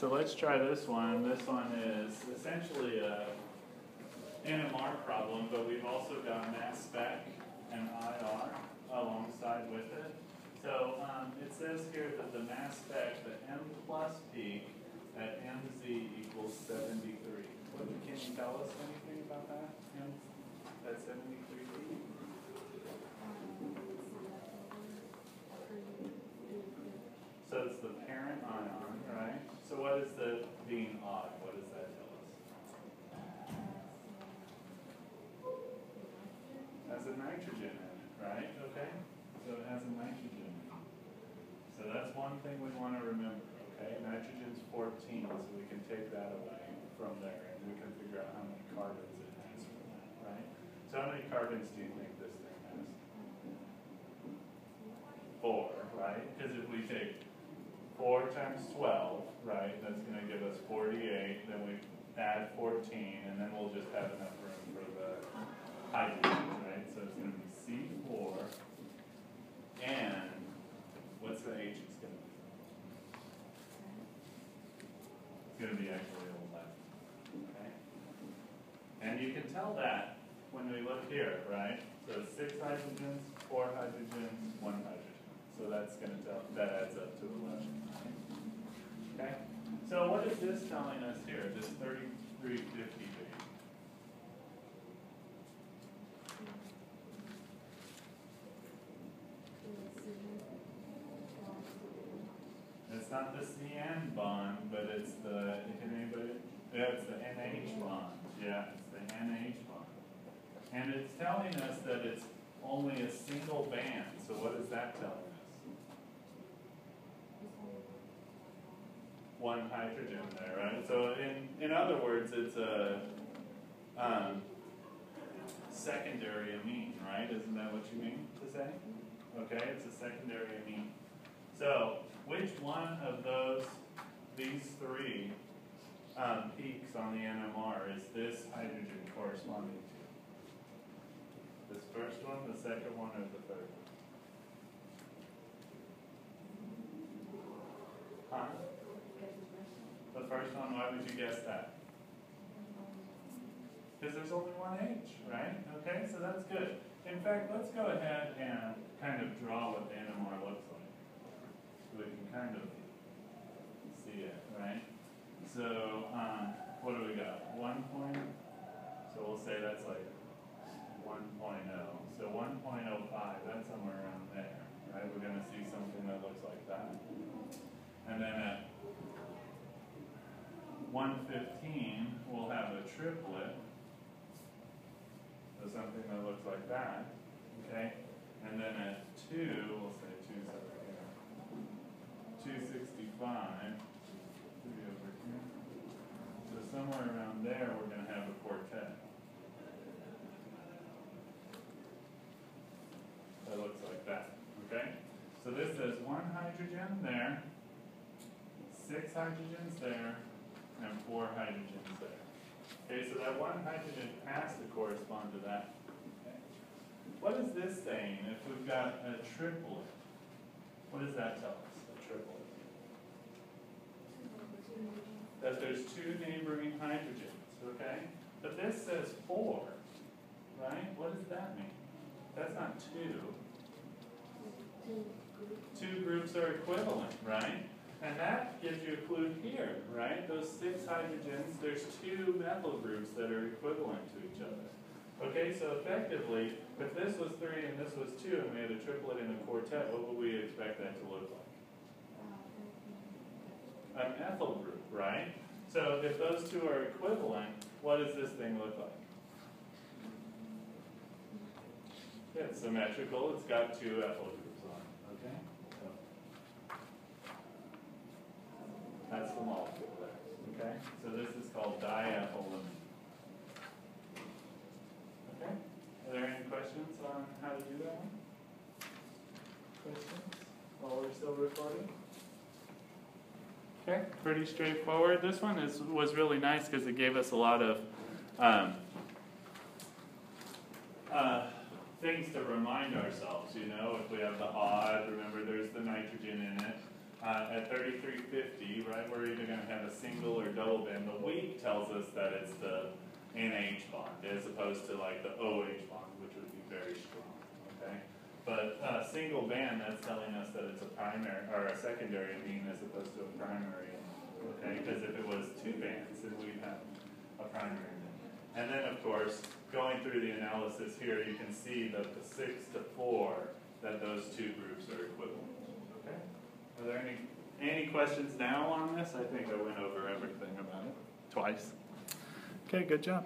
So let's try this one. This one is essentially a NMR problem, but we've also got mass spec and IR alongside with it. So um, it says here that the mass spec, the M plus peak at MZ equals 73. What, can you tell us anything about that? M, that 73 peak? So it's the parent ion, right? What is the being odd? What does that tell us? Has a nitrogen in it, right? Okay? So it has a nitrogen. So that's one thing we want to remember, okay? Nitrogen's 14, so we can take that away from there and we can figure out how many carbons it has from that, right? So how many carbons do you think this thing has? Four, right? Because if we take four times twelve, right, that's gonna give us forty-eight, then we add fourteen, and then we'll just have enough room for the hydrogens, right? So it's gonna be C four, and what's the H it's gonna be? It's gonna be actually eleven, okay? And you can tell that when we look here, right? So six hydrogens, four hydrogens, one hydrogen. So that's gonna tell, that adds up to eleven. Okay? So what is this telling us here, this thirty-three fifty B? It's not the CN bond, but it's the, can anybody, yeah, it's the NH bond. Yeah, it's the NH bond. And it's telling us that it's only a single band, so what is that telling us? One hydrogen there, right? So in, in other words, it's a, um, secondary amine, right? Isn't that what you mean to say? Okay, it's a secondary amine. So, which one of those, these three, um, peaks on the NMR is this hydrogen corresponding to? This first one, the second one, or the third one? The first one, why would you guess that? Because there's only one H, right? Okay, so that's good. In fact, let's go ahead and kind of draw what the NMR looks like. So we can kind of see it, right? So, um, what do we got? One point, so we'll say that's like 1.0. So 1.05, that's somewhere around there, right? We're gonna see something that looks like that. And then at 115, we'll have a triplet. So something that looks like that, okay? And then at 2, we'll say 2's over here. 265, three over here. So somewhere around there, we're gonna have a quartet. That looks like that, okay? So this says one hydrogen there, six hydrogens there, and four hydrogens there. Okay, so that one hydrogen has to correspond to that. Okay. What is this saying if we've got a triplet? What does that tell us, a triplet? That there's two neighboring hydrogens, okay? But this says four, right? What does that mean? That's not two. Two groups are equivalent, right? And that gives you a clue here, right? Those six hydrogens, there's two methyl groups that are equivalent to each other. Okay, so effectively, if this was three and this was two, and we had a triplet and a quartet, what would we expect that to look like? An ethyl group, right? So if those two are equivalent, what does this thing look like? Yeah, it's symmetrical, it's got two ethyl groups on it, okay? So That's the molecule there, okay? So this is called diethylamine. Okay? Are there any questions on how to do that one? Questions while we're still recording? Okay, pretty straightforward. This one is was really nice because it gave us a lot of um, uh, things to remind ourselves. You know, if we have the odd, remember there's the nitrogen in it. Uh, at 3350, right? We're either gonna have a single or double band. The weak tells us that it's the NH bond as opposed to like the OH bond, which would be very strong, okay? But, uh, single band, that's telling us that it's a primary, or a secondary amine as opposed to a primary, okay? Because if it was two bands, then we'd have a primary. And then, of course, going through the analysis here, you can see that the six to four, that those two groups are equivalent? Are there any, any questions now on this? I think I went over everything about it twice. Okay, good job.